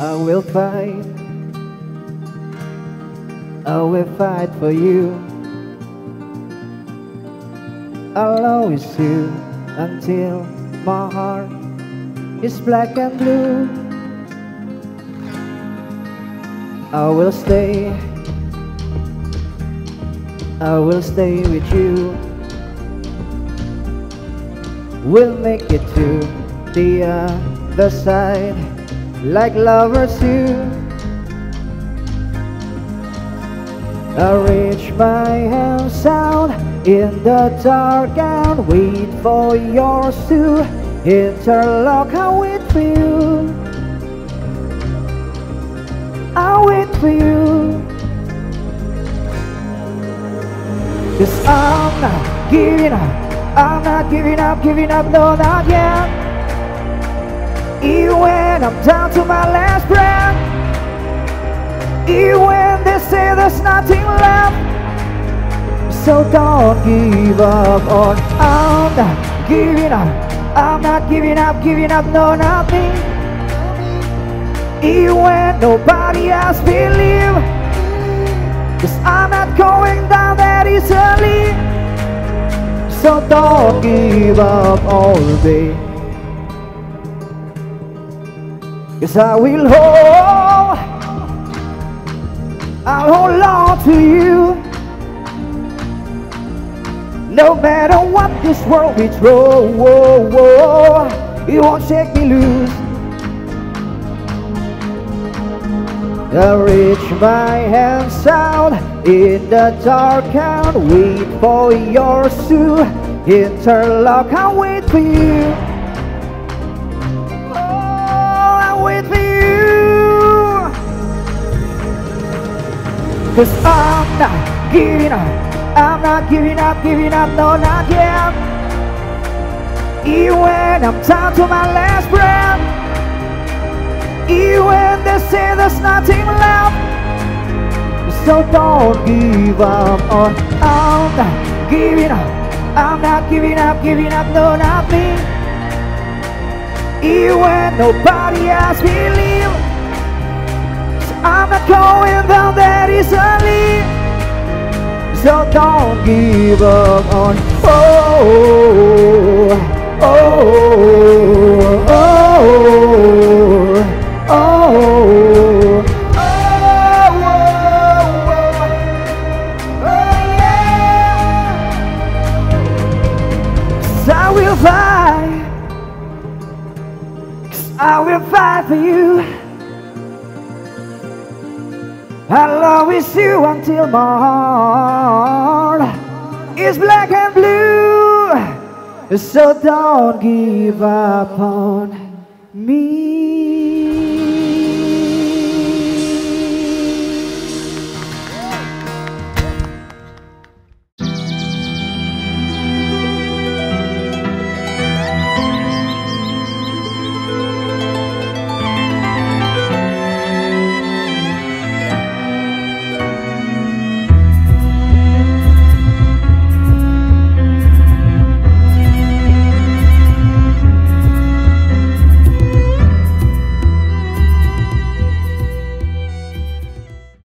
I will fight. I will fight for you. I'll always you until my heart is black and blue. I will stay. I will stay with you. We'll make it to the other side like lovers do. I reach my hands out in the dark and wait for yours to interlock. I wait for you. I wait for you. Cause I'm not giving up. I'm not giving up, giving up, no, not yet. Even when I'm down to my last breath. Even when they say there's nothing left. So don't give up on. I'm not giving up. I'm not giving up, giving up, no, nothing. Even when nobody else believe. Cause I'm not going down that easily. So don't give up on me. Cause I will hold, I'll hold on to you. No matter what this world will throw, whoa, whoa, it won't shake me loose. I reach my hands out in the dark and wait for yours to interlock. I wait for you. Cause I'm not giving up. I'm not giving up, giving up, no, not yet. Even I'm down to my last breath. Even when they say there's nothing left. So don't give up on. I'm not giving up. I'm not giving up, giving up, no, not me. Even nobody else believes. I'm not going down that easily. So don't give up on. Oh, oh, oh, oh, oh, oh, oh, yeah. I will fight. I will fight for you. I'll always you until my heart is black and blue. So don't give up on me.